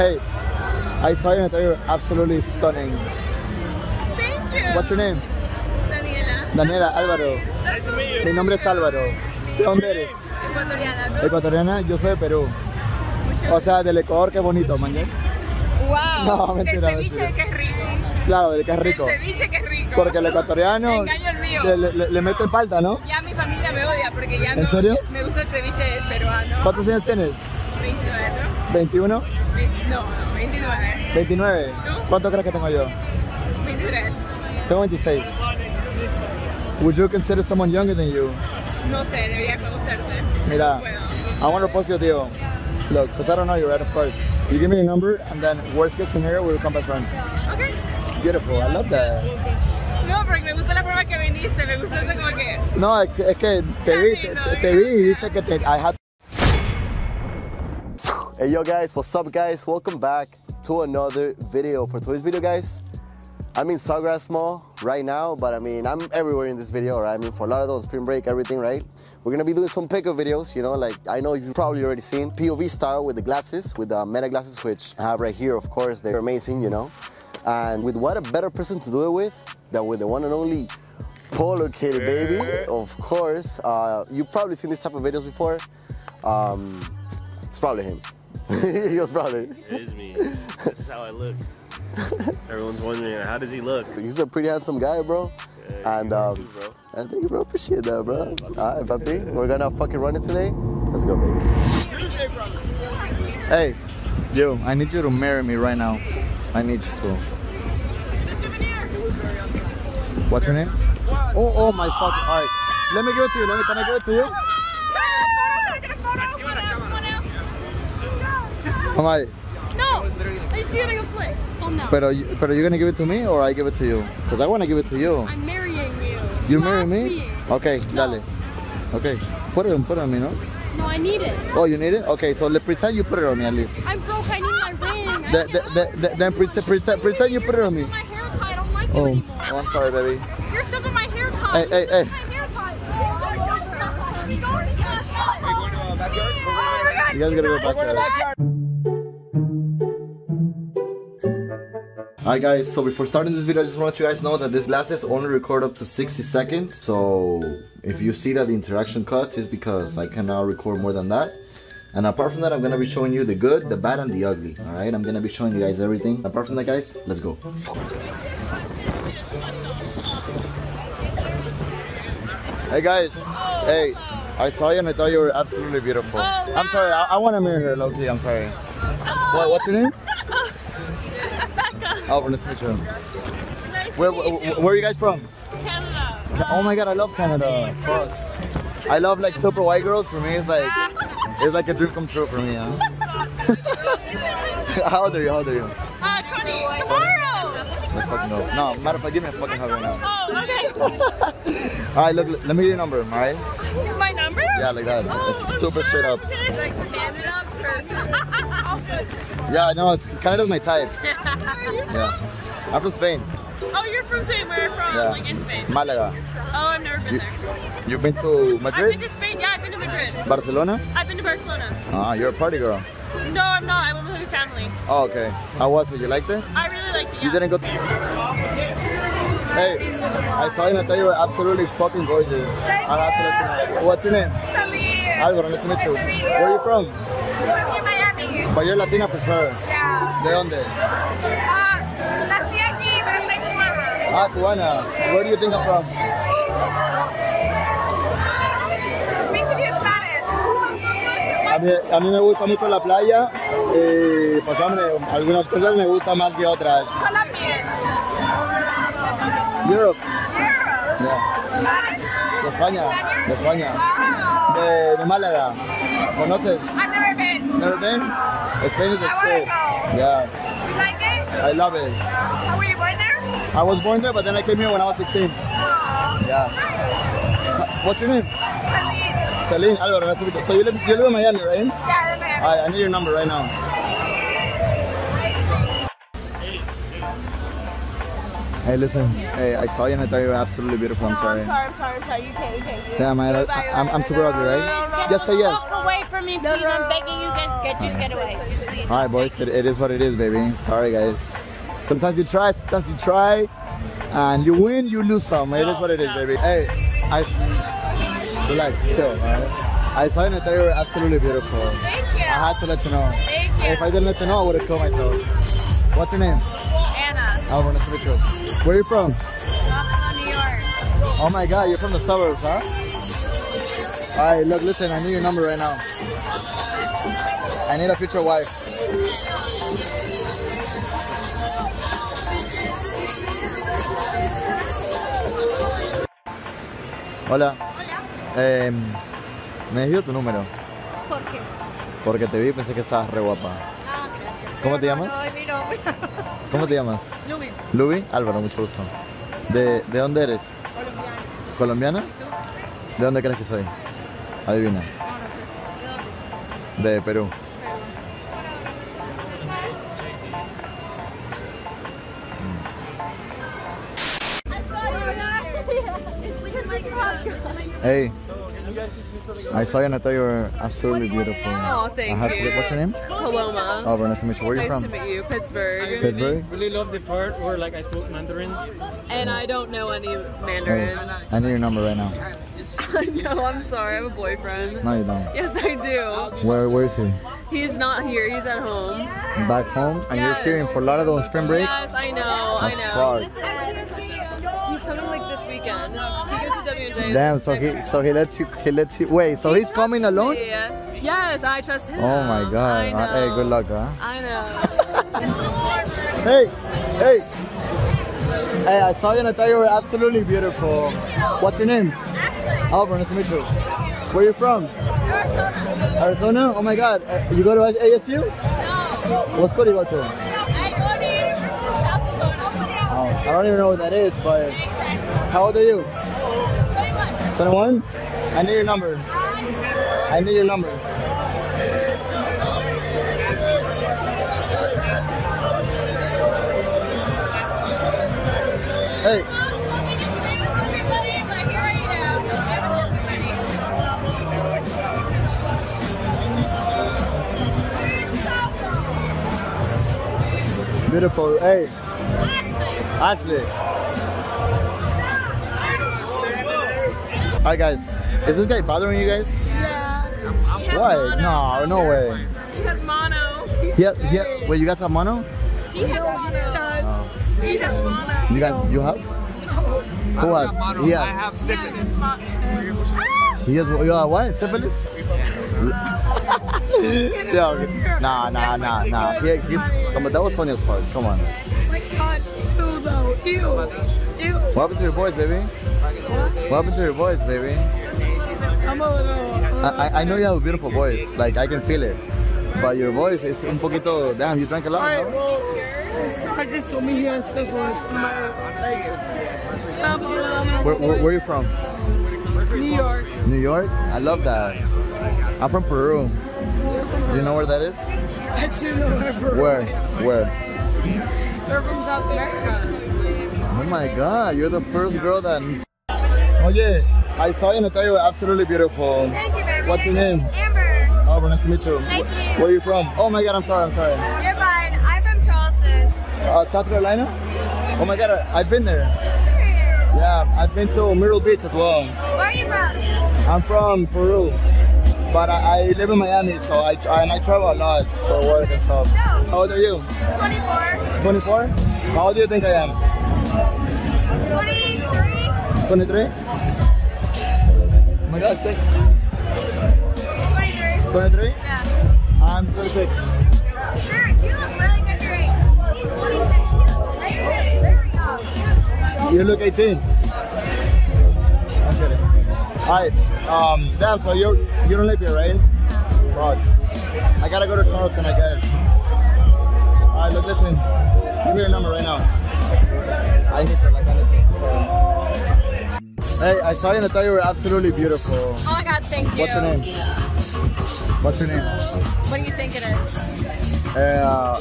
Hey, I saw you and I thought you were absolutely stunning. Thank you. What's your name? Daniela. Daniela Álvaro. Nice to meet you. Mi nombre es Álvaro. ¿De dónde eres? Ecuatoriana. ¿tú? Ecuatoriana, yo soy de Perú. Mucho- O sea, del Ecuador, qué bonito, man. ¿ya? Wow. No, mentira, El ceviche mentira. que es rico. Claro, del que es rico. El ceviche que es rico. Porque el ecuatoriano Engaño el mío. le, le, le mete palta, ¿no? Ya mi familia me odia porque ya ¿En no serio? me gusta el ceviche peruano. ¿Cuántos años tienes? 29, ¿no? 21, 20 no, no, 29. 29. ¿Tú? ¿Cuánto crees que tengo yo? 23. Tengo 26. Would you consider someone younger than you? No sé, debería conocerte. Mira, No puedo. I want to propose you a deal. Look, because I don't know you, right? Of course. You give me your number, and then worst case scenario, we'll become best friends. Ok. Beautiful, I love that. No, porque me gusta la forma que viniste, me gusta eso como que... No, es que, es que te vi, te, te vi y dije que te, I had Hey yo guys, what's up guys? Welcome back to another video. For today's video guys, I'm in Sawgrass Mall right now, but I mean, I'm everywhere in this video, right? I mean, for a lot of those spring break, everything, right? We're gonna be doing some pickup videos, you know, like I know you've probably already seen POV style with the glasses, with the Meta glasses, which I have right here, of course, they're amazing, you know? And with what a better person to do it with than with the one and only Polo Kid, baby, of course. Uh, you've probably seen this type of videos before. Um, it's probably him. he was probably. It is me. This is how I look. Everyone's wondering, how does he look? He's a pretty handsome guy, bro. Yeah, And you are um, too, bro. I think bro appreciate that, bro. All right, papi, we're gonna fucking run it today. Let's go, baby. Hey, yo, I need you to marry me right now. I need you to. What's your name? Oh, oh my fucking. Alright. Let me give it to you. Let me, can I give it to you? Come on. No, go flip. Oh no. Pero, you- pero you're gonna give it to me or I give it to you? Because I wanna give it to you. I'm marrying you. You marry me? Okay, dale. Okay. Put it on, put it on me, no? No, I need it. Oh, you need it? Okay, so let pretend you put it on me at least. I'm broke. I need my ring. Then, pretend, pretend, pretend you put it on me. My hair tie. I don't like Oh, oh, I'm sorry, baby. You're stuffing my hair tie. Hey, hey, hey. My hair tie. You guys gotta go back there. Alright guys, so before starting this video, I just want to let you guys know that this glasses only record up to 60 seconds. So if you see that the interaction cuts, it's because I cannot record more than that. And apart from that, I'm gonna be showing you the good, the bad, and the ugly. Alright, I'm gonna be showing you guys everything. Apart from that, guys, let's go. Hey guys, hey, I saw you and I thought you were absolutely beautiful. I'm sorry, I, I want to marry her, Loki. I'm sorry. What, what's your name? Oh, nice to meet you. Where, where, where are you guys from? Canada. Oh my god, I love Canada. Fuck. I love like super white girls. For me, it's like it's like a dream come true for me. Huh? How old are you? How old are you? Uh, 20. Tomorrow. Fucking. No, matter of fact, give me a fucking hug right now. Oh, okay. All right, look, let me get your number. All right? My number? Yeah, like that. Oh, It's super straight up. Like, hand it up. Or... Yeah, no, it's Canada's my type. Yeah, I'm from Spain, oh, you're from Spain. Where from? Yeah. Like in Spain. Malaga. Oh, I've never been You- there. You've been to Madrid? I've been to Spain. Yeah, I've been to Madrid. Barcelona? I've been to Barcelona. Ah, you're a party girl. No, I'm not. I went with my family. Oh, okay. How was it? You liked it? I really liked it. You didn't go to... Hey, I saw you and I thought you were absolutely fucking gorgeous. I have to let you know. What's your name? Álvaro, nice to meet you. Where are you from? Miami. But you're Latina for sure. Yeah. ¿De dónde? Ah, nací aquí, pero soy cubana. Ah, cubana. Where do you think I'm from? Speak to me in Spanish. A mí, a mí me gusta mucho la playa y pues hombre, algunas cosas me gustan más que otras. Colombian. Europe. Europe. Yeah. Spanish. De España. De España. Wow. De, de Málaga. ¿Conoces? I've never been. Never been? Spain is a I go. Yeah, You like it? I love it. How were you born there? I was born there, but then I came here when I was 16. Aw. Yeah. What's your name? Celine. Celine Alvaro. Nice to meet you. So you live, you live in Miami, right? Yeah, I'm Miami. I, I need your number right now. Hey, listen. Hey, I saw you and I thought you were absolutely beautiful. I'm sorry. I'm sorry, I'm sorry, I'm sorry. You can't, you can't. Damn, I, I, I'm, I'm super ugly, right? Just say yes. Walk away from me, please. I'm begging you. Get, get, just get away. Just please. All right, boys. It, it is what it is, baby. Sorry, guys. Sometimes you try, sometimes you try, and you win, you lose some. It is what it is, baby. Hey, I relax, chill. All right? I saw you and I thought you were absolutely beautiful. Thank you. I had to let you know. Thank you. If I didn't let you know, I would have killed myself. What's your name? Anna. Oh, nice to meet you. Where are you from? New York. Oh my God, you're from the suburbs, huh? All right, look, listen. I need your number right now. I need a future wife. Hola. Eh, me dio tu número ¿Por qué? porque te vi y pensé que estabas re guapa. Ah, gracias. ¿Cómo te llamas? No, mi nombre. ¿Cómo te llamas? Lubi. Lubi, Álvaro, mucho gusto. ¿De, de dónde eres? ¿Colombiana? ¿Y tú? ¿De dónde crees que soy? Adivina. No, no sé. ¿De dónde? De Perú. Hey, I saw you and I thought you were absolutely beautiful. Oh, thank I have to- you. what's your name? Paloma. Oh, very nice to meet you. Where are you nice from? to meet you, Pittsburgh. Pittsburgh? Really love the part where like I spoke Mandarin. And I don't know any Hey, Mandarin. I need your number right now. no, I'm sorry. I have a boyfriend. No, you don't. Yes, I do. Where, where is he? He's not here. He's at home. Back home? And you're Yes. here in Fort Lauderdale on spring break? Yes, I know. I That's know. far. Damn, so he so he lets you he lets you wait, so he's coming alone? Yes, I trust him. Oh my god. I Uh, hey, good luck, huh? I know. Hey, hey. Hey, I saw you and I thought you were absolutely beautiful. What's your name? Álvaro, nice to meet you. Where are you from? Arizona? Oh my god. Uh, you go to ASU? What school do you go to? Oh, I don't even know what that is, but how old are you? 21? I need your number. I need your number. Hey. Beautiful. Hey, Ashley. Alright, guys. Is this guy bothering you guys? Yeah. Why? No, no way. He has mono. Yeah, yeah. Wait, you guys have mono? He has mono. He has mono. You guys, you have? Who has? Yeah. I have syphilis. He has. You have what? Syphilis? yeah. okay. Nah, nah, nah, nah. He, he's. Come on, that was funny as fuck. Come on. my god. Ew, though. Ew. Ew. What happened to your voice, baby? What happened to your voice, baby? I'm a little. I, I- I know you have a beautiful voice. Like I can feel it. But your voice is un poquito. Damn, you drank a lot. Alright, no? well, guy just told me he has syphilis. My, like. Um, where, where, where are you from? New York. New York? I love that. I'm from Peru. You know where that is? I do know where. Where? Where? They're from South America. Oh my god, you're the first girl that. Oh yeah, I saw you and I thought you were absolutely beautiful. Thank you, baby. What's your name? Amber. Oh, nice to meet you. Nice to meet you. Where are you from? Oh my god, I'm sorry, I'm sorry. You're fine. I'm from Charleston. Uh, South Carolina? Oh my god, I, I've been there. Yeah, I've been to Myrtle Beach as well. Where are you from? I'm from Peru, but I, I live in Miami, so I and I travel a lot for work and stuff. How old are you? 24. 24? How old do you think I am? 23. 23? My god, thank 23. 23? Yeah. I'm 26. Eric, you look really good for. He's 26. You look very, very young. You look 18. I'm kidding. Alright, um, damn, so you you don't live here, right? Fuck. I gotta go to Charleston, I guess. Alright, look, listen. Give me your number right now. I need to, like, I need to. Hey, I saw you and I thought you were absolutely beautiful. Oh my god, thank you. What's your name? What's your name? What do you think it is? Uh,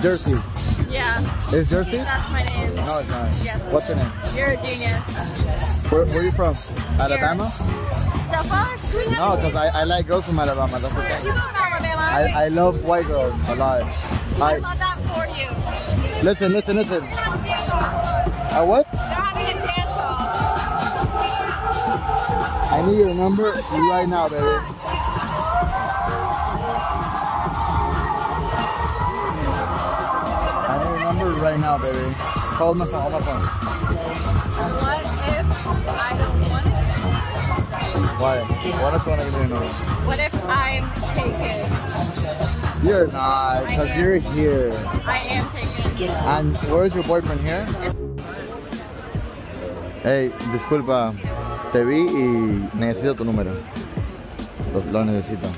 Jersey. Yeah, Is Jersey? that's my name. No, it's not. Yes. What's your name? You're a genius. Where, where are you from? Alabama? The fuck? No, because I, I like girls from Alabama. That's thing. You don't know Alabama. I, I love white girls a lot. I I, love that for you. listen, listen, listen. Uh, what? I need your number right now, baby. I need your number right now, baby. Call my phone, my phone. What if I don't want it? Why? Don't want to give me your number? What if I'm taken? You're not, because you're here. I am taken. And where's your boyfriend here? Hey, disculpa, te vi y necesito tu número. Lo, lo necesito.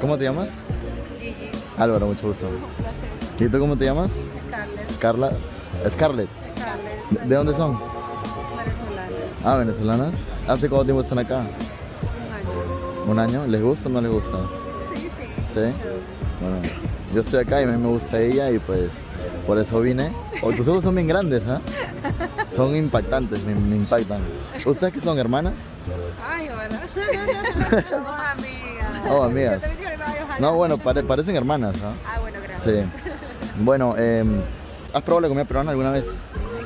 ¿Cómo te llamas? Gigi. Álvaro, mucho gusto. ¿Y tú cómo te llamas? Scarlett. Carla. Scarlett. Scarlett. ¿De de dónde son? Venezolana. Ah, venezolanas. ¿Hace cuánto tiempo están acá? ¿Un año? ¿Les gusta o no les gusta? Sí, sí. ¿Sí? Bueno, yo estoy acá y a mí me gusta ella y pues por eso vine. O tus ojos son bien grandes, ¿ah? Son impactantes, me, me impactan. ¿Ustedes que son hermanas? Ay, bueno. Somos amigas. Oh, amigas. No, bueno, pare- parecen hermanas, ¿ah? Ah, bueno, gracias. Sí. Bueno, em, ¿has probado la comida peruana alguna vez?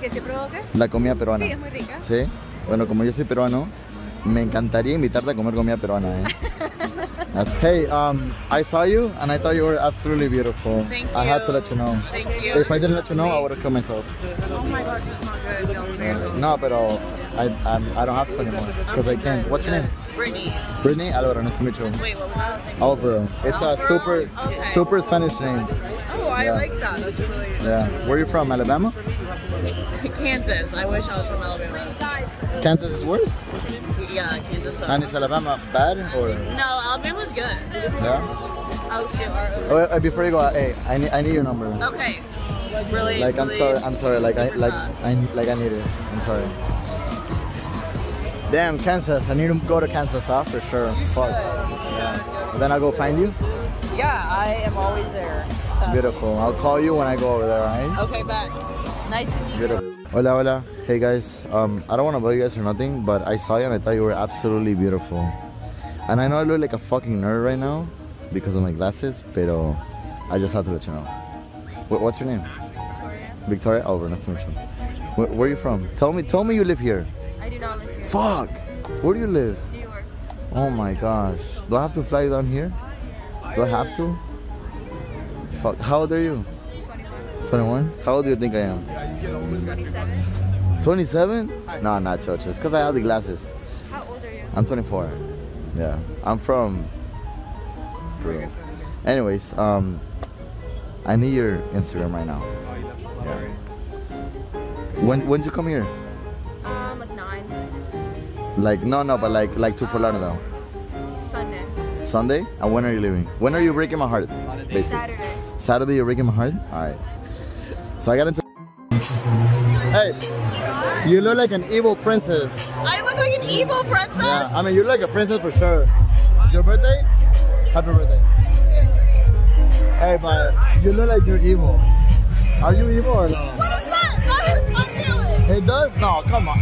¿Que se provoque? La comida peruana. Sí, es muy rica. Sí. Bueno, como yo soy peruano, me encantaría invitarte a comer comida peruana, ¿eh? Hey, um, I saw you and I thought you were absolutely beautiful. Thank I had to let you know. Thank you. If I didn't let you know, I would have killed myself. Oh my god, that's not good. Don't. No, but I, I'm, I don't have to anymore because I can't. What's your name? Brittany. Brittany Alvaro, nice to meet you. Wait, what was that? Alvaro. It's a super, Okay. super Spanish name. Oh, I Yeah. like that. That's really. Yeah. Where are you from? Alabama? Kansas. I wish I was from Alabama. Kansas is worse? Yeah, Kansas sucks. And is Alabama bad or? No, Alabama's good. Yeah. Oh shit. Oh, before you go, hey, I need, I need your number. okay. Really? Like I'm sorry, I'm sorry. Like I, like fast. I, like I need it. I'm sorry. Damn, Kansas. I need to go to Kansas, huh? For sure. You should. You should. Then I'll go find you. Yeah, I am always there. So. Beautiful. I'll call you when I go over there, alright? Okay, bet. Nice to meet you. Beautiful. Hola, hola. Hey guys. Um, I don't want to bug you guys or nothing, but I saw you and I thought you were absolutely beautiful. And I know I look like a fucking nerd right now because of my glasses, pero I just had to let you know. Wh- What's your name? Victoria. Victoria. Oh, nice to meet you. Where, where are you from? Tell me. Tell me you live here. I do not live here. Fuck. Where do you live? New York. Oh my gosh. Do I have to fly down here? Do I have to? Fuck. How old are you? 21. 21? How old do you think I am? 27. 27? No, not chocho. It's because I have the glasses. How old are you? I'm 24. Yeah. I'm from Peru. Anyways, um, I need your Instagram right now. Yeah. When when did you come here? Um, like 9. Like no no, but like like to Fort Lauderdale. Sunday. Sunday? And when are you leaving? When are you breaking my heart? Basically. Saturday. Saturday you're breaking my heart? Alright. So I got into Hey, you look like an evil princess. I look like an evil princess. Yeah, I mean you look like a princess for sure. Your birthday? Happy birthday. Hey, but you look like you're evil. Are you evil or no? What is that? That is unreal. It does? No, come on.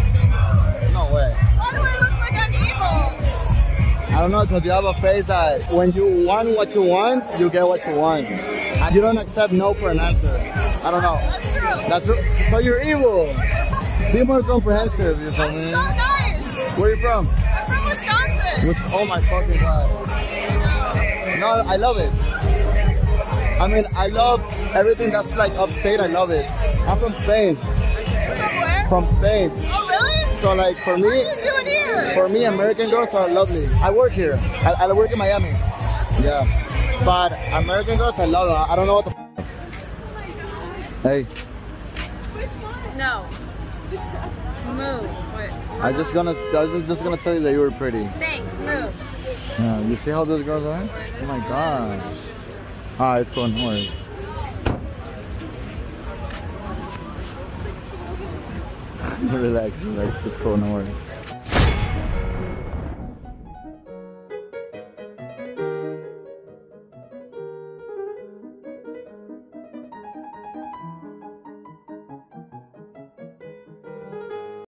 No way. Why do I look like I'm evil? I don't know, because you have a face that when you want what you want, you get what you want. And you don't accept no for an answer. I don't know. That's true. That's r- so you're evil. Be more comprehensive, you feel I'm me? so nice. Where you from? I'm from Wisconsin. Which, oh my fucking god. No, I love it. I mean, I love everything that's like upstate. I love it. I'm from Spain. From where? From Spain. Oh, really? So like for What are me, you doing here? for me, American girls are lovely. I work here. I, I work in Miami. Yeah. But American girls, I love them. I don't know what the. F- hey, No. Move. Wait. I just gonna, I was just gonna tell you that you were pretty. Thanks. Move. Yeah, you see how those girls are? Oh my gosh. Ah, it's going horse. relax, relax. It's going horse.